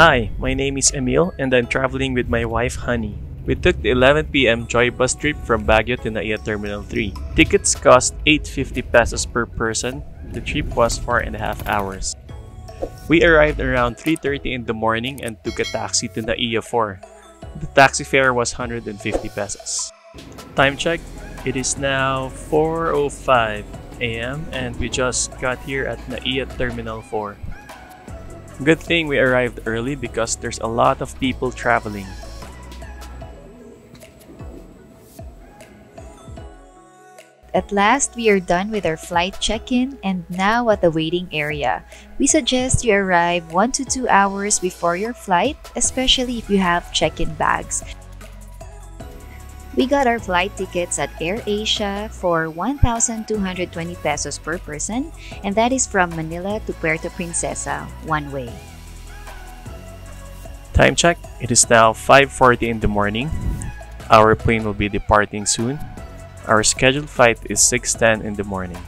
Hi, my name is Emil and I'm traveling with my wife Honey. We took the 11 p.m. Joy Bus trip from Baguio to NAIA Terminal 3. Tickets cost 850 pesos per person. The trip was four and a half hours. We arrived around 3.30 in the morning and took a taxi to NAIA 4. The taxi fare was 150 pesos. Time check, it is now 4.05 a.m. and we just got here at NAIA Terminal 4. Good thing we arrived early because there's a lot of people traveling. At last, we are done with our flight check-in and now at the waiting area. We suggest you arrive 1 to 2 hours before your flight, especially if you have check-in bags. We got our flight tickets at AirAsia for 1,220 pesos per person and that is from Manila to Puerto Princesa, one way. Time check, it is now 5.40 in the morning. Our plane will be departing soon. Our scheduled flight is 6.10 in the morning.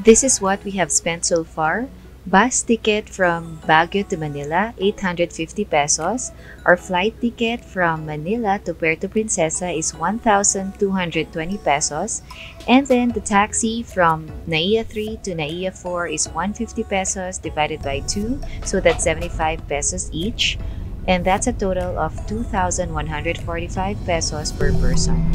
This is what we have spent so far. Bus ticket from Baguio to Manila, 850 pesos. Our flight ticket from Manila to Puerto Princesa is 1,220 pesos. And then the taxi from NAIA 3 to NAIA 4 is 150 pesos divided by 2, so that's 75 pesos each. And that's a total of 2,145 pesos per person.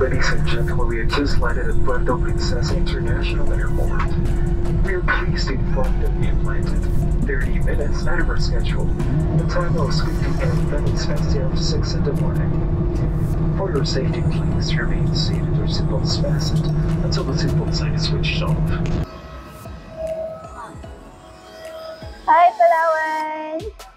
Ladies and gentlemen, we have just landed at Puerto Princesa International Airport. We are pleased to inform that have landed 30 minutes out of our schedule. The time will 50 and that is after 6 in the morning. For your safety, please remain seated or seatbelts fastened until the seatbelt sign is switched off. Hi, Palawan!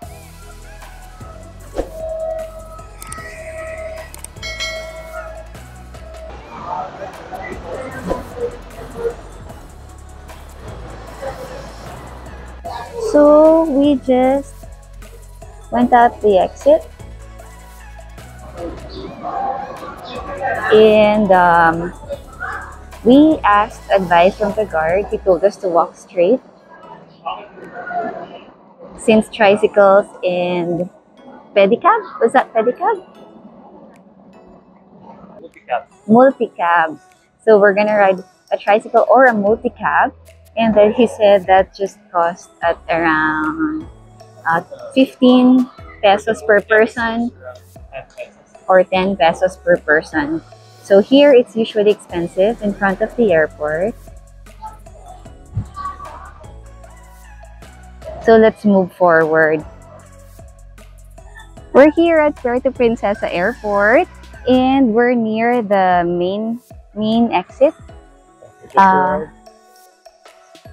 So, we just went out the exit. And um, we asked advice from the guard. He told us to walk straight. Since tricycles and pedicab was that pedicab? Multicab. So we're gonna ride a tricycle or a multicab and then he said that just cost at around uh, 15 pesos per person or 10 pesos per person so here it's usually expensive in front of the airport So let's move forward. We're here at Puerto Princesa Airport and we're near the main main exit. Uh,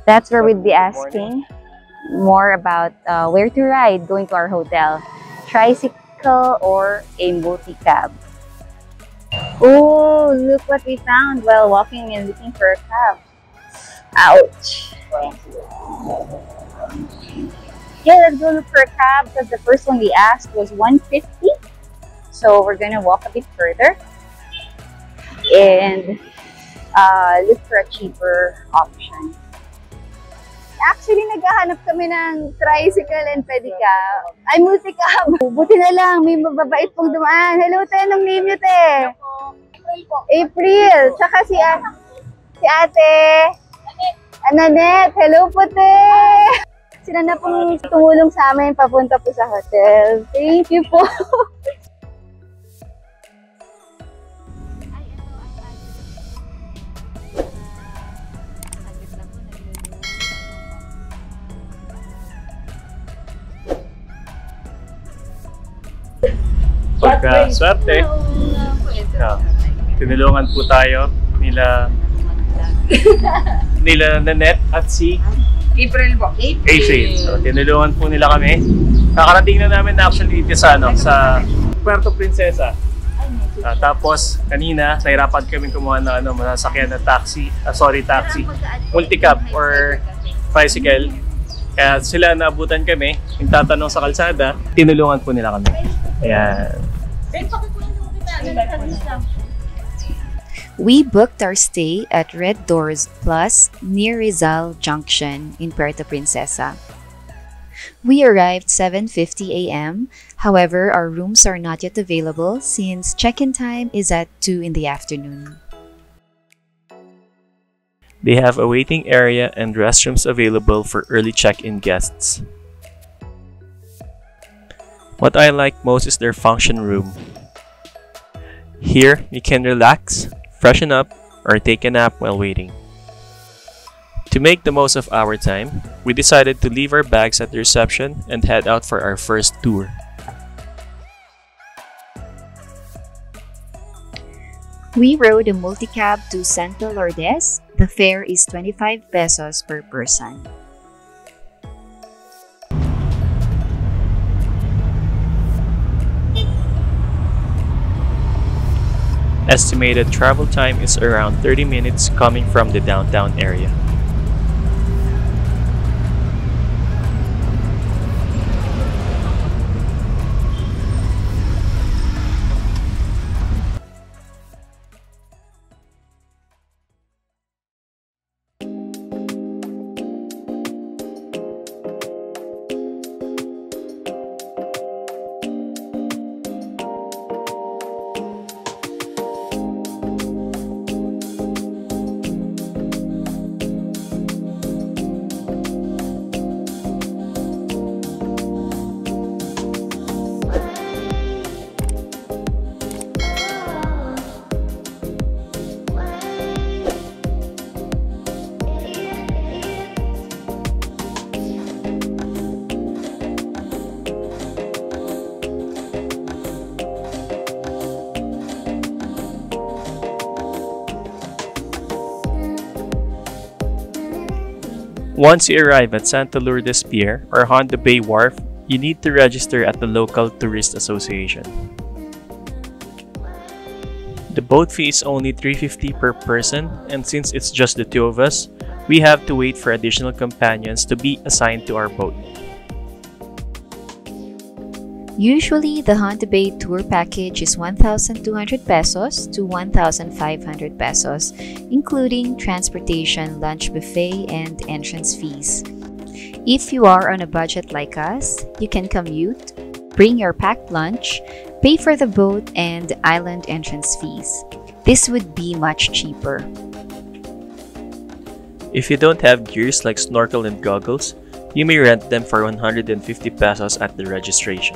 that's where we'd be asking more about uh, where to ride going to our hotel. Tricycle or a multi-cab. Oh, look what we found while walking and looking for a cab. Ouch. Yeah, let's go look for a cab because the first one we asked was 150 So we're gonna walk a bit further and uh, look for a cheaper option. Actually, naghahanap kami ng tricycle and pedicab. Ay, multicab. Buti na lang, may mababait pong dumaan. Hello, te. Anong name niyo, te? April po. April. Tsaka si, a- si ate. Nanette. Hello po, te. Sila na pong tumulong sa amin papunta po sa hotel. Thank you po. Pagka swerte, yeah, tinulungan po tayo nila nila Nanette at si April po. April. So, tinulungan po nila kami. Kakarating na namin actually dito sa, ano, sa Puerto Princesa. Ah, tapos, kanina, nahirapan kami kumuha ng ano, masasakyan na taxi, ah, sorry, taxi, multicab or tricycle. Kaya sila naabutan kami, yung tatanong sa kalsada, tinulungan po nila kami. Ayan. We booked our stay at RedDoorz Plus near Rizal Junction in Puerto Princesa. We arrived 7:50 a.m. However, our rooms are not yet available since check-in time is at 2 in the afternoon. They have a waiting area and restrooms available for early check-in guests. What I like most is their function room. Here, you can relax, freshen up, or take a nap while waiting. To make the most of our time, we decided to leave our bags at the reception and head out for our first tour. We rode a multicab to Santa Lourdes. The fare is 25 pesos per person. Estimated travel time is around 30 minutes coming from the downtown area. Once you arrive at Santa Lourdes Pier or Honda Bay Wharf, you need to register at the local tourist association. The boat fee is only 350 per person and since it's just the two of us, we have to wait for additional companions to be assigned to our boat. Usually, the Honda Bay tour package is 1,200 pesos to 1,500 pesos, including transportation, lunch buffet, and entrance fees. If you are on a budget like us, you can commute, bring your packed lunch, pay for the boat and island entrance fees. This would be much cheaper. If you don't have gears like snorkel and goggles, you may rent them for 150 pesos at the registration.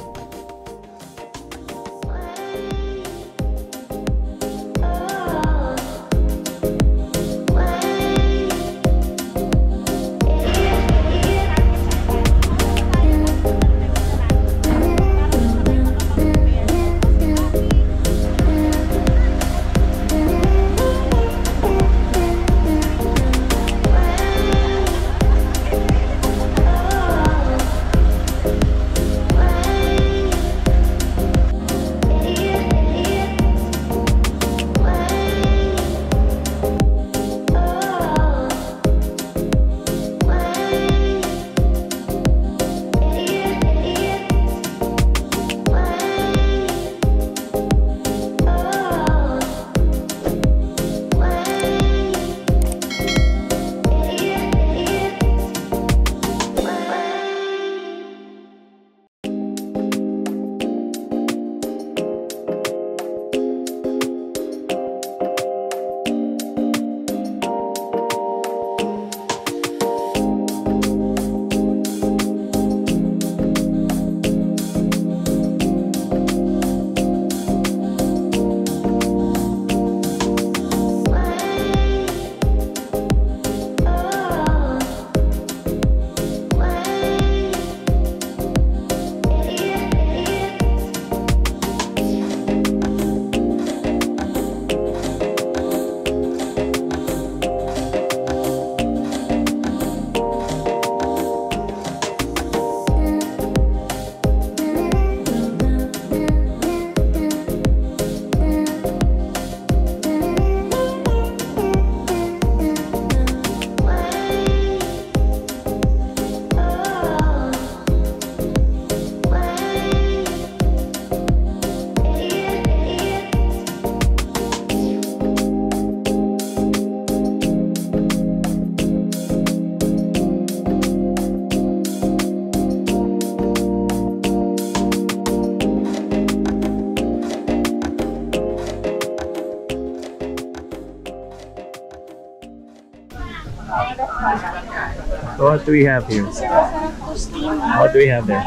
What do we have here? What do we have there?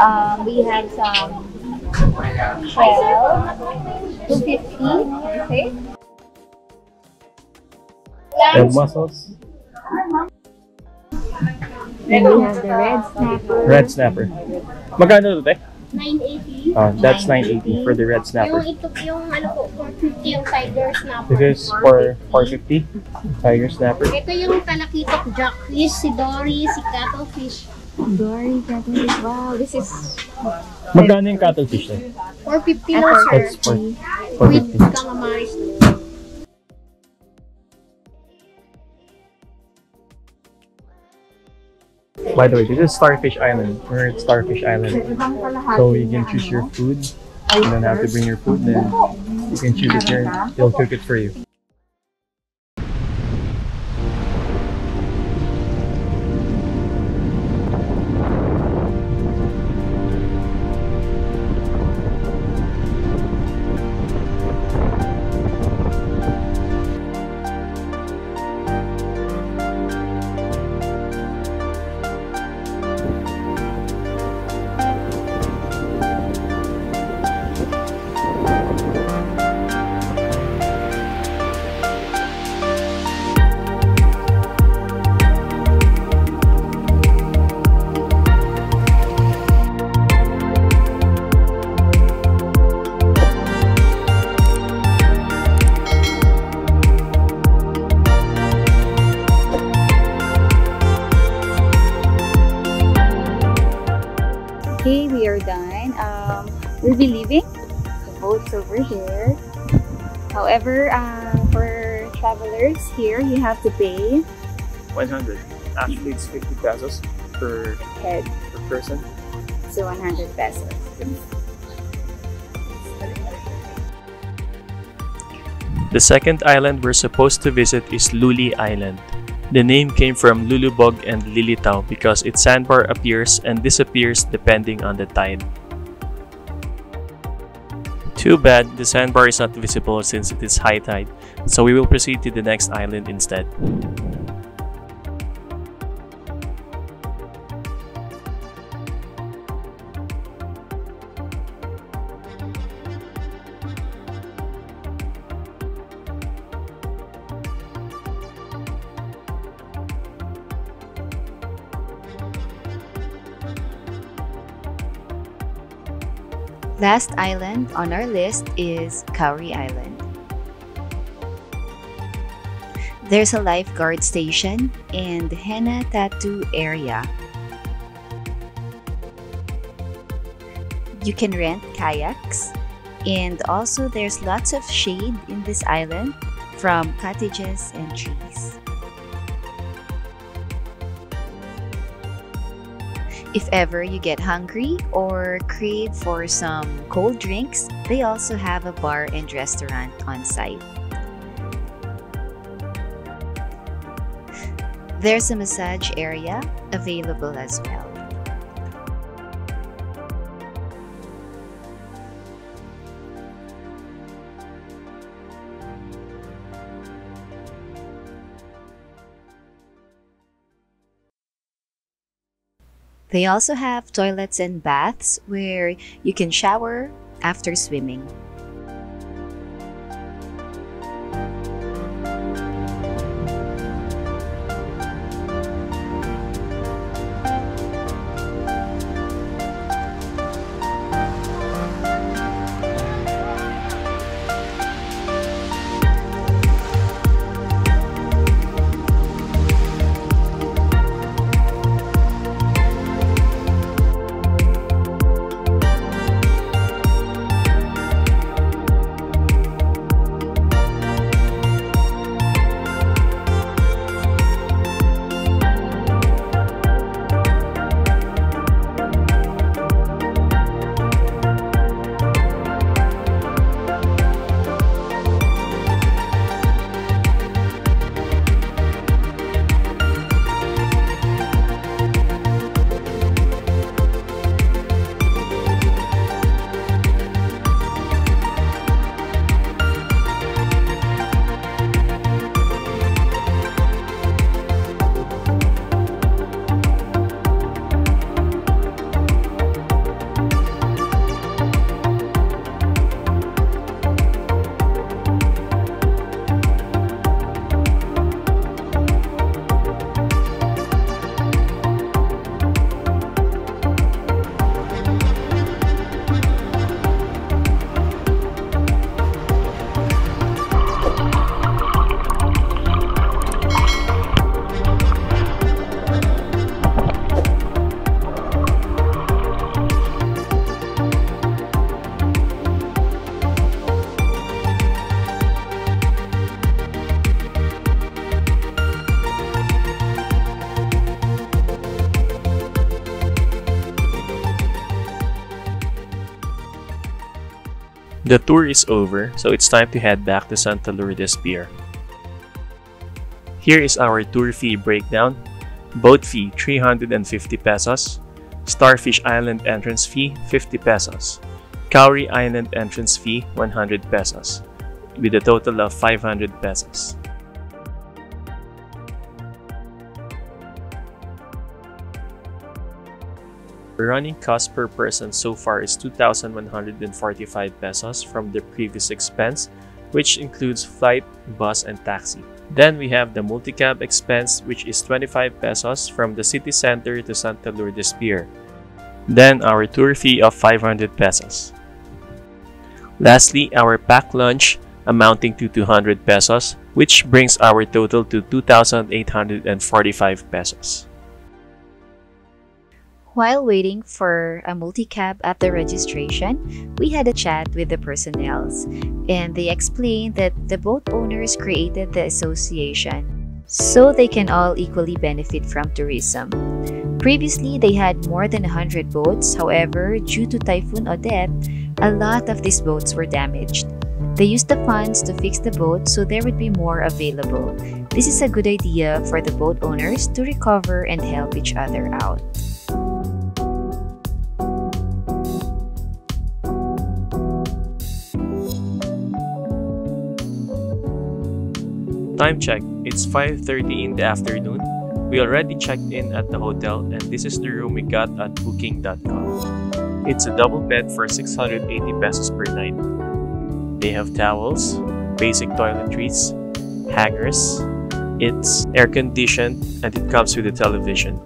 Um, we have some shell, 250, okay? The mussels. Then we have the red snapper. Red snapper. Magkano? 980. Oh, that's 980 for the red Yung snapper. ito, yung ano po, 450 yung tiger snapper. This is for 450. Tiger snapper. Ito yung talakitok jackfish, si Dory, si cuttlefish. Dory, cuttlefish. Wow, this is Magkano yung cuttlefish eh? 450 lang, sir. That's for With 450. By the way, this is Starfish Island. We're at Starfish Island. So you can choose your food. You don't have to bring your food, then you can choose it here. They'll cook it for you. Over here. However, uh, for travelers here, you have to pay 100. Actually, it's 50 pesos per, head, per person. so 100 pesos. The second island we're supposed to visit is Luli Island. The name came from Lulubog and Lilitaw because its sandbar appears and disappears depending on the tide. Too bad the sandbar is not visible since it is high tide, so we will proceed to the next island instead. Last island on our list is Cowrie Island. There's a lifeguard station and henna tattoo area. You can rent kayaks and also there's lots of shade in this island from cottages and trees. If ever you get hungry or crave for some cold drinks, they also have a bar and restaurant on site. There's a massage area available as well. They also have toilets and baths where you can shower after swimming. The tour is over, so it's time to head back to Santa Lourdes Pier. Here is our tour fee breakdown. Boat fee 350 pesos. Starfish Island entrance fee 50 pesos. Cowrie Island entrance fee 100 pesos with a total of 500 pesos. The running cost per person so far is 2,145 pesos from the previous expense, which includes flight, bus, and taxi. Then we have the multicab expense, which is 25 pesos from the city center to Santa Lourdes Pier. Then our tour fee of 500 pesos. Lastly, our pack lunch amounting to 200 pesos, which brings our total to 2,845 pesos. While waiting for a multi-cab at the registration, we had a chat with the personnels and they explained that the boat owners created the association so they can all equally benefit from tourism. Previously, they had more than 100 boats, however, due to Typhoon Odette, a lot of these boats were damaged. They used the funds to fix the boat so there would be more available. This is a good idea for the boat owners to recover and help each other out. Time check. It's 5.30 in the afternoon. We already checked in at the hotel and this is the room we got at booking.com. It's a double bed for 680 pesos per night. They have towels, basic toiletries, hangers. It's air conditioned and it comes with a television.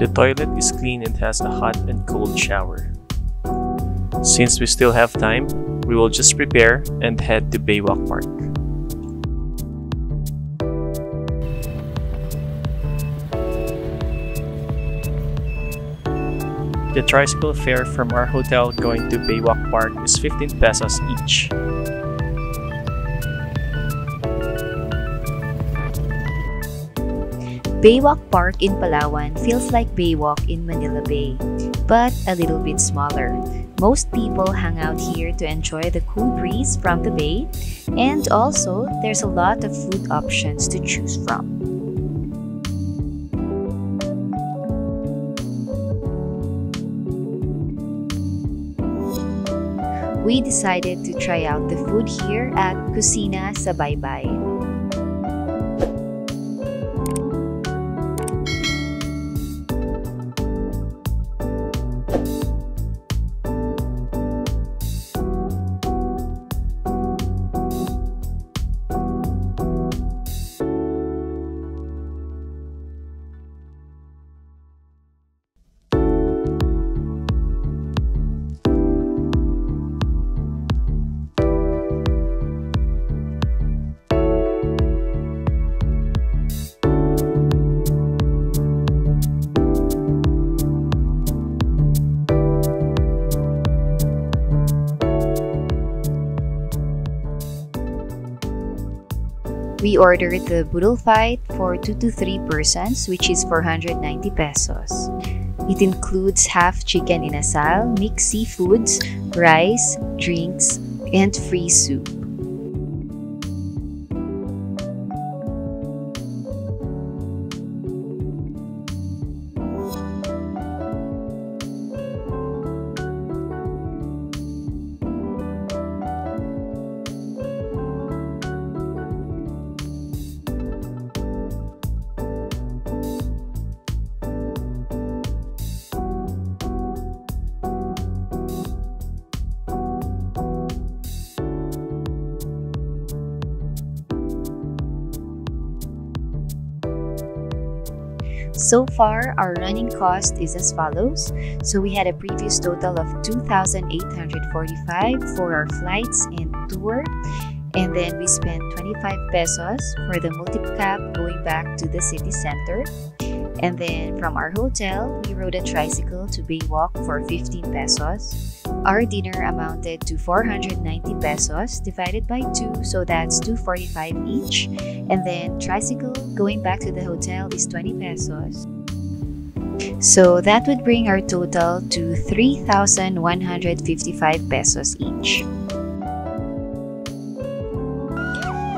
The toilet is clean and has a hot and cold shower. Since we still have time, we will just prepare and head to Baywalk Park. The tricycle fare from our hotel going to Baywalk Park is 15 pesos each. Baywalk Park in Palawan feels like Baywalk in Manila Bay, but a little bit smaller. Most people hang out here to enjoy the cool breeze from the bay, and also there's a lot of food options to choose from. We decided to try out the food here at Kusina sa We ordered the Boodle Fight for 2 to 3 persons, which is 490 pesos. It includes half chicken inasal, mixed seafoods, rice, drinks, and free soup. So far, our running cost is as follows. So we had a previous total of 2,845 for our flights and tour. And then we spent 25 pesos for the multi-cab going back to the city center. And then from our hotel, we rode a tricycle to Baywalk for 15 pesos. Our dinner amounted to 490 pesos divided by 2, so that's 245 each. And then tricycle going back to the hotel is 20 pesos. So that would bring our total to 3,155 pesos each.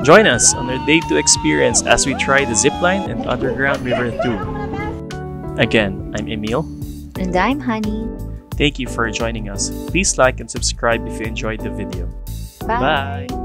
Join us on our day 2 experience as we try the zipline and underground river tour. Again, I'm Emil. And I'm Honey. Thank you for joining us. Please like and subscribe if you enjoyed the video. Bye. Bye.